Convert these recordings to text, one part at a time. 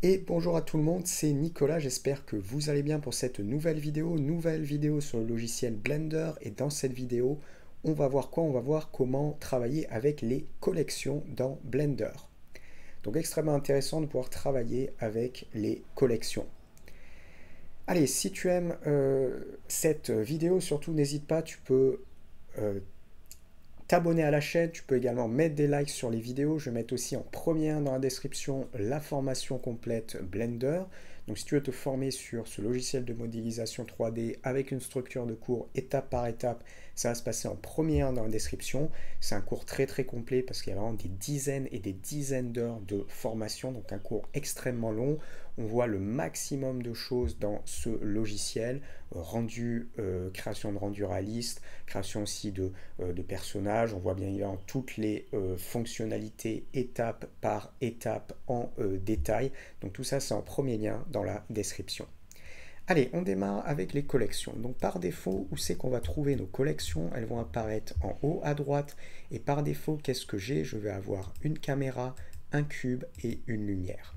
Et bonjour à tout le monde, c'est Nicolas, j'espère que vous allez bien pour cette nouvelle vidéo, nouvelle vidéo sur le logiciel Blender et dans cette vidéo, on va voir quoi? On va voir comment travailler avec les collections dans Blender. Donc extrêmement intéressant de pouvoir travailler avec les collections. Allez, si tu aimes euh, cette vidéo, surtout n'hésite pas, tu peux euh, t'abonner à la chaîne, tu peux également mettre des likes sur les vidéos, je vais mettre aussi en premier dans la description la formation complète Blender. Donc si tu veux te former sur ce logiciel de modélisation 3D avec une structure de cours étape par étape, ça va se passer en premier dans la description. C'est un cours très très complet parce qu'il y a vraiment des dizaines et des dizaines d'heures de formation, donc un cours extrêmement long. On voit le maximum de choses dans ce logiciel, rendu, euh, création de rendu réaliste, création aussi de, euh, de personnages. On voit bien évidemment toutes les euh, fonctionnalités étape par étape en détail. Donc tout ça c'est en premier lien dans la description. Allez, on démarre avec les collections. Donc par défaut, où c'est qu'on va trouver nos collections? Elles vont apparaître en haut à droite. Et par défaut, qu'est-ce que j'ai? Je vais avoir une caméra, un cube et une lumière.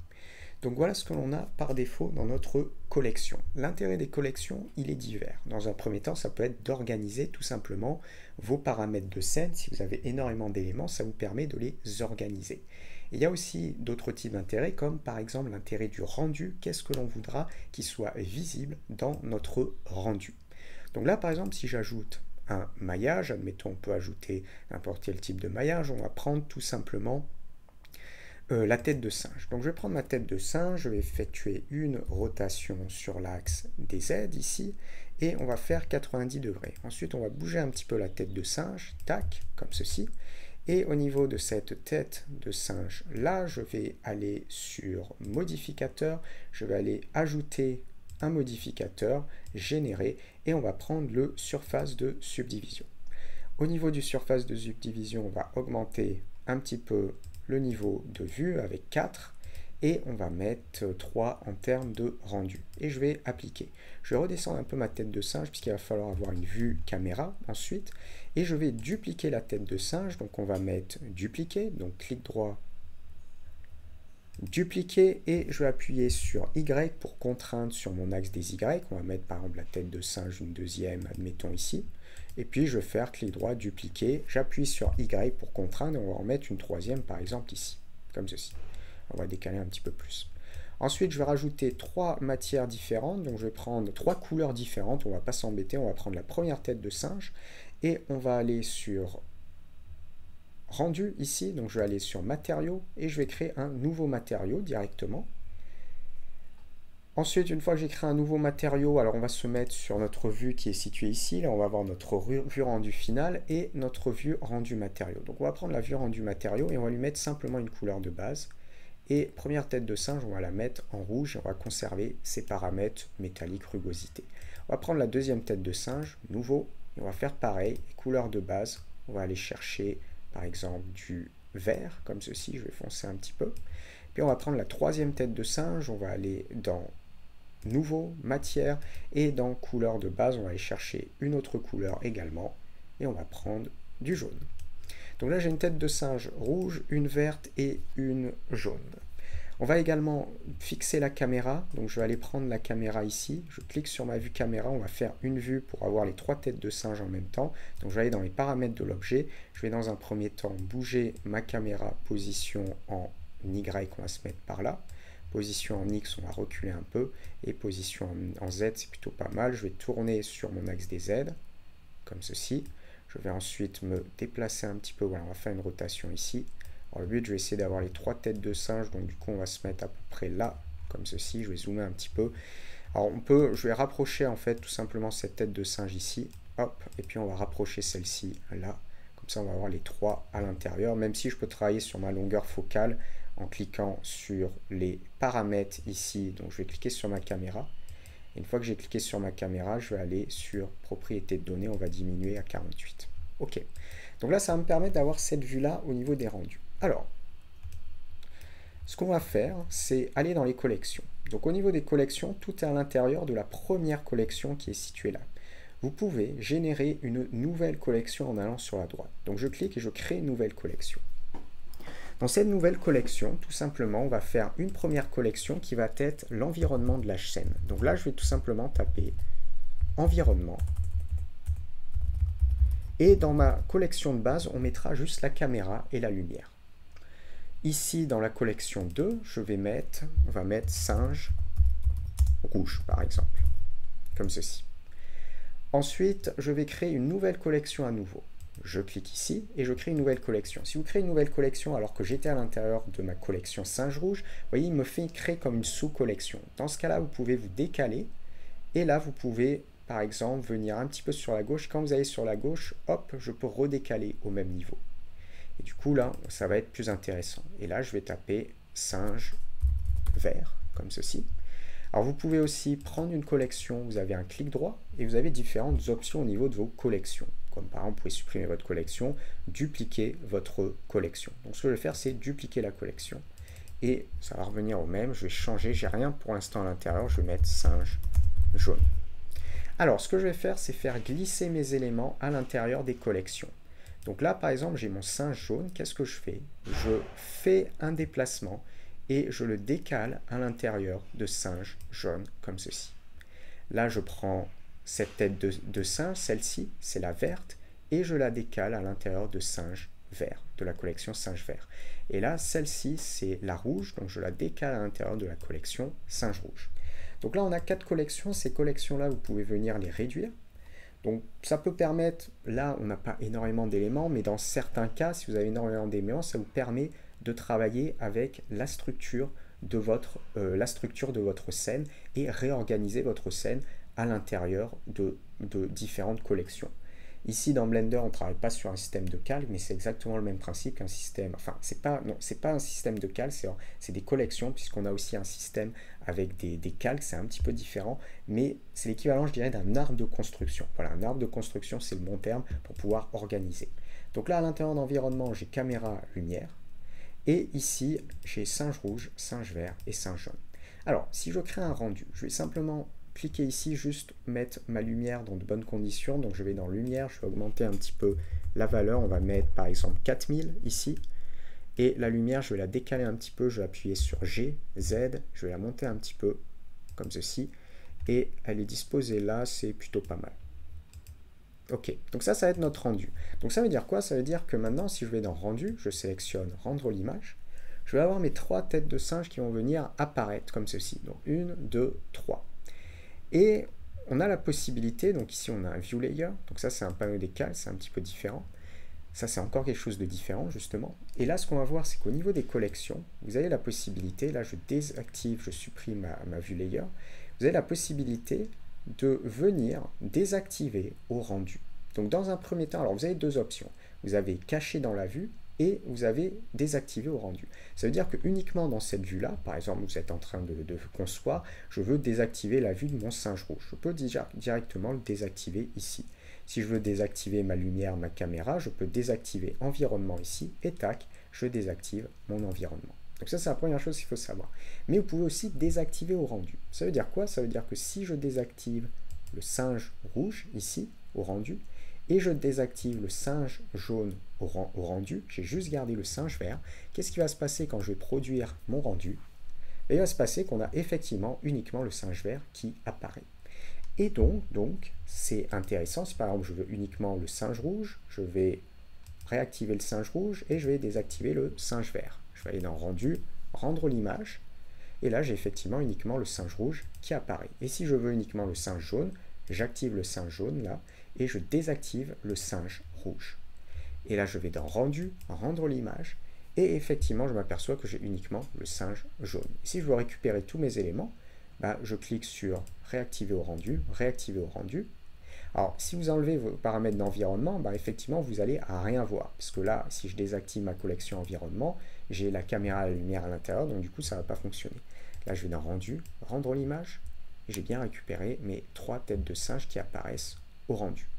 Donc voilà ce que l'on a par défaut dans notre collection. L'intérêt des collections, il est divers. Dans un premier temps, ça peut être d'organiser tout simplement vos paramètres de scène. Si vous avez énormément d'éléments, ça vous permet de les organiser il y a aussi d'autres types d'intérêts, comme par exemple l'intérêt du rendu. Qu'est-ce que l'on voudra qui soit visible dans notre rendu? Donc là, par exemple, si j'ajoute un maillage, admettons, on peut ajouter n'importe quel type de maillage, on va prendre tout simplement euh, la tête de singe. Donc je vais prendre ma tête de singe, je vais effectuer une rotation sur l'axe des Z ici, et on va faire 90 degrés. Ensuite, on va bouger un petit peu la tête de singe, tac, comme ceci. Et au niveau de cette tête de singe là, je vais aller sur modificateur, je vais aller ajouter un modificateur, générer, et on va prendre le surface de subdivision. Au niveau du surface de subdivision, on va augmenter un petit peu le niveau de vue avec 4 et on va mettre 3 en termes de rendu. Et je vais appliquer. Je vais redescendre un peu ma tête de singe puisqu'il va falloir avoir une vue caméra ensuite. Et je vais dupliquer la tête de singe. Donc on va mettre dupliquer, donc clic droit, dupliquer et je vais appuyer sur Y pour contraindre sur mon axe des Y. On va mettre par exemple la tête de singe une deuxième, admettons ici. Et puis je vais faire clic droit, dupliquer, j'appuie sur Y pour contraindre et on va en mettre une troisième par exemple ici, comme ceci. On va décaler un petit peu plus. Ensuite, je vais rajouter trois matières différentes. Donc, je vais prendre trois couleurs différentes. On va pas s'embêter. On va prendre la première tête de singe et on va aller sur rendu ici. Donc, je vais aller sur matériaux et je vais créer un nouveau matériau directement. Ensuite, une fois que j'ai créé un nouveau matériau, alors on va se mettre sur notre vue qui est située ici. Là, on va avoir notre vue rendu final et notre vue rendu matériau. Donc, on va prendre la vue rendu matériau et on va lui mettre simplement une couleur de base. Et première tête de singe, on va la mettre en rouge et on va conserver ses paramètres métallique, rugosité. On va prendre la deuxième tête de singe, nouveau, et on va faire pareil, couleur de base, on va aller chercher par exemple du vert, comme ceci, je vais foncer un petit peu. Puis on va prendre la troisième tête de singe, on va aller dans nouveau, matière, et dans couleur de base, on va aller chercher une autre couleur également, et on va prendre du jaune. Donc là, j'ai une tête de singe rouge, une verte et une jaune. On va également fixer la caméra. Donc je vais aller prendre la caméra ici. Je clique sur ma vue caméra. On va faire une vue pour avoir les trois têtes de singe en même temps. Donc je vais aller dans les paramètres de l'objet. Je vais dans un premier temps bouger ma caméra position en Y. On va se mettre par là. Position en X, on va reculer un peu. Et position en Z, c'est plutôt pas mal. Je vais tourner sur mon axe des Z, comme ceci. Je vais ensuite me déplacer un petit peu. Voilà, on va faire une rotation ici. Alors, le but, je vais essayer d'avoir les trois têtes de singe. Donc, du coup, on va se mettre à peu près là, comme ceci. Je vais zoomer un petit peu. Alors, on peut, je vais rapprocher en fait tout simplement cette tête de singe ici. Hop, et puis on va rapprocher celle-ci là. Comme ça, on va avoir les trois à l'intérieur. Même si je peux travailler sur ma longueur focale en cliquant sur les paramètres ici. Donc, je vais cliquer sur ma caméra. Une fois que j'ai cliqué sur ma caméra, je vais aller sur propriété de données, on va diminuer à 48. OK. Donc là, ça va me permettre d'avoir cette vue-là au niveau des rendus. Alors, ce qu'on va faire, c'est aller dans les collections. Donc au niveau des collections, tout est à l'intérieur de la première collection qui est située là. Vous pouvez générer une nouvelle collection en allant sur la droite. Donc je clique et je crée une nouvelle collection. Dans cette nouvelle collection, tout simplement, on va faire une première collection qui va être l'environnement de la scène. Donc là, je vais tout simplement taper environnement. Et dans ma collection de base, on mettra juste la caméra et la lumière. Ici, dans la collection 2, je vais mettre, on va mettre singe rouge, par exemple, comme ceci. Ensuite, je vais créer une nouvelle collection à nouveau je clique ici et je crée une nouvelle collection. Si vous créez une nouvelle collection alors que j'étais à l'intérieur de ma collection singe rouge, vous voyez, il me fait créer comme une sous-collection. Dans ce cas-là, vous pouvez vous décaler et là, vous pouvez, par exemple, venir un petit peu sur la gauche. Quand vous allez sur la gauche, hop, je peux redécaler au même niveau. Et du coup, là, ça va être plus intéressant. Et là, je vais taper singe vert, comme ceci. Alors vous pouvez aussi prendre une collection, vous avez un clic droit et vous avez différentes options au niveau de vos collections. Comme par exemple, vous pouvez supprimer votre collection, dupliquer votre collection. Donc ce que je vais faire, c'est dupliquer la collection. Et ça va revenir au même. Je vais changer, j'ai rien pour l'instant à l'intérieur, je vais mettre singe jaune. Alors ce que je vais faire, c'est faire glisser mes éléments à l'intérieur des collections. Donc là, par exemple, j'ai mon singe jaune. Qu'est-ce que je fais? Je fais un déplacement et je le décale à l'intérieur de singe jaune, comme ceci. Là, je prends cette tête de, singe, celle-ci, c'est la verte, et je la décale à l'intérieur de singe vert, de la collection singe vert. Et là, celle-ci, c'est la rouge, donc je la décale à l'intérieur de la collection singe rouge. Donc là, on a quatre collections. Ces collections-là, vous pouvez venir les réduire. Donc ça peut permettre, là, on n'a pas énormément d'éléments, mais dans certains cas, si vous avez énormément d'éléments, ça vous permet de travailler avec la structure de votre, euh, la structure de votre scène et réorganiser votre scène à l'intérieur de, différentes collections. Ici, dans Blender, on ne travaille pas sur un système de calque, mais c'est exactement le même principe qu'un système. Enfin, c'est pas, pas un système de calque, c'est des collections, puisqu'on a aussi un système avec des, des calques, c'est un petit peu différent, mais c'est l'équivalent, je dirais, d'un arbre de construction. Voilà, un arbre de construction, c'est le bon terme pour pouvoir organiser. Donc là, à l'intérieur d'environnement, j'ai caméra, lumière, et ici, j'ai singe rouge, singe vert et singe jaune. Alors, si je crée un rendu, je vais simplement cliquer ici, juste mettre ma lumière dans de bonnes conditions. Donc je vais dans lumière, je vais augmenter un petit peu la valeur. On va mettre par exemple 4000 ici. Et la lumière, je vais la décaler un petit peu. Je vais appuyer sur G, Z. Je vais la monter un petit peu comme ceci. Et elle est disposée là, c'est plutôt pas mal. Ok, donc ça, ça va être notre rendu. Donc ça veut dire quoi? Ça veut dire que maintenant, si je vais dans rendu, je sélectionne rendre l'image, je vais avoir mes trois têtes de singe qui vont venir apparaître comme ceci. Donc une, deux, trois. Et on a la possibilité, donc ici on a un view layer, donc ça c'est un panneau décal, c'est un petit peu différent. Ça c'est encore quelque chose de différent justement. Et là ce qu'on va voir c'est qu'au niveau des collections, vous avez la possibilité, là je désactive, je supprime ma, ma view layer, vous avez la possibilité de venir désactiver au rendu. Donc dans un premier temps, alors vous avez deux options. Vous avez caché dans la vue et vous avez désactivé au rendu. Ça veut dire que uniquement dans cette vue-là, par exemple, vous êtes en train de, de, je veux désactiver la vue de mon singe rouge. Je peux déjà directement le désactiver ici. Si je veux désactiver ma lumière, ma caméra, je peux désactiver environnement ici et tac, je désactive mon environnement. Donc ça, c'est la première chose qu'il faut savoir. Mais vous pouvez aussi désactiver au rendu. Ça veut dire quoi? Ça veut dire que si je désactive le singe rouge ici, au rendu, et je désactive le singe jaune au, rendu, j'ai juste gardé le singe vert, qu'est-ce qui va se passer quand je vais produire mon rendu? Il va se passer qu'on a effectivement uniquement le singe vert qui apparaît. Et donc, donc c'est intéressant, si par exemple je veux uniquement le singe rouge, je vais réactiver le singe rouge et je vais désactiver le singe vert. Je vais aller dans rendu, rendre l'image, et là j'ai effectivement uniquement le singe rouge qui apparaît. Et si je veux uniquement le singe jaune, j'active le singe jaune là, et je désactive le singe rouge. Et là, je vais dans rendu, rendre l'image, et effectivement, je m'aperçois que j'ai uniquement le singe jaune. si je veux récupérer tous mes éléments, bah, je clique sur réactiver au rendu, réactiver au rendu. Alors, si vous enlevez vos paramètres d'environnement, bah, effectivement, vous allez à rien voir. Parce que là, si je désactive ma collection environnement, j'ai la caméra à la lumière à l'intérieur, donc du coup, ça ne va pas fonctionner. Là, je vais dans rendu, rendre l'image, et j'ai bien récupéré mes trois têtes de singe qui apparaissent rendu.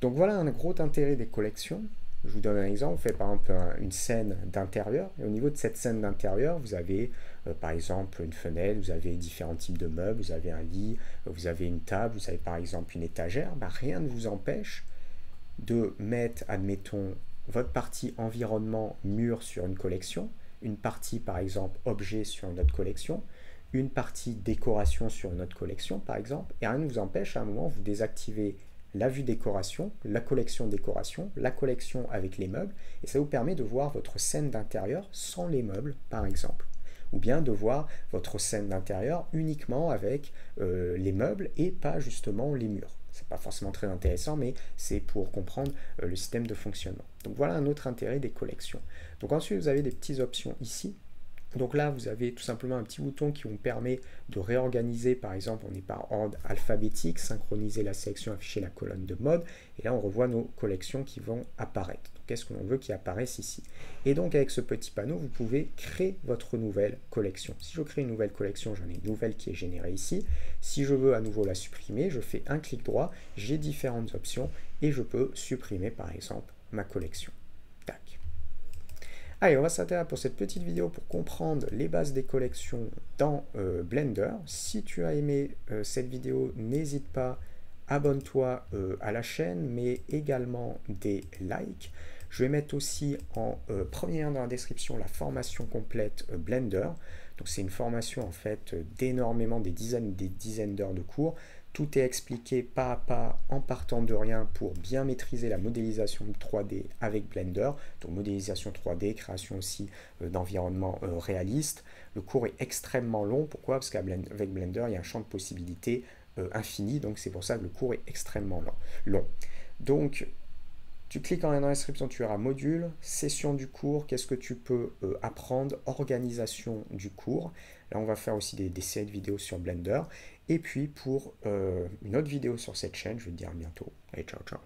Donc voilà un gros intérêt des collections. Je vous donne un exemple, vous faites par exemple une scène d'intérieur, et au niveau de cette scène d'intérieur, vous avez euh, par exemple une fenêtre, vous avez différents types de meubles, vous avez un lit, vous avez une table, vous avez par exemple une étagère, bah, rien ne vous empêche de mettre, admettons, votre partie environnement mur sur une collection, une partie par exemple objet sur une autre collection, une partie décoration sur une autre collection par exemple, et rien ne vous empêche à un moment vous désactivez la vue décoration, la collection décoration, la collection avec les meubles, et ça vous permet de voir votre scène d'intérieur sans les meubles par exemple ou bien de voir votre scène d'intérieur uniquement avec euh, les meubles et pas justement les murs. C'est pas forcément très intéressant, mais c'est pour comprendre euh, le système de fonctionnement. Donc voilà un autre intérêt des collections. Donc ensuite, vous avez des petites options ici donc là, vous avez tout simplement un petit bouton qui vous permet de réorganiser, par exemple, on est par ordre alphabétique, synchroniser la sélection, afficher la colonne de mode, et là on revoit nos collections qui vont apparaître. Qu'est-ce que l'on veut qui apparaissent ici? Et donc avec ce petit panneau, vous pouvez créer votre nouvelle collection. Si je crée une nouvelle collection, j'en ai une nouvelle qui est générée ici. Si je veux à nouveau la supprimer, je fais un clic droit, j'ai différentes options, et je peux supprimer par exemple ma collection. Allez, on va là pour cette petite vidéo pour comprendre les bases des collections dans euh, Blender. Si tu as aimé euh, cette vidéo, n'hésite pas, abonne-toi euh, à la chaîne, mais également des likes. Je vais mettre aussi en premier lien dans la description la formation complète Blender. Donc c'est une formation en fait d'énormément, des dizaines des dizaines d'heures de cours. Tout est expliqué pas à pas en partant de rien pour bien maîtriser la modélisation 3D avec Blender. Donc modélisation 3D, création aussi euh, d'environnements euh, réalistes. Le cours est extrêmement long. Pourquoi? Parce qu'avec Blender, il y a un champ de possibilités euh, infini. Donc c'est pour ça que le cours est extrêmement long. Donc tu cliques en dans la description, tu auras module, session du cours, qu'est-ce que tu peux apprendre, organisation du cours. Là, on va faire aussi des, des séries de vidéos sur Blender. Et puis pour euh, une autre vidéo sur cette chaîne, je vais te dire à bientôt. Allez, ciao, ciao.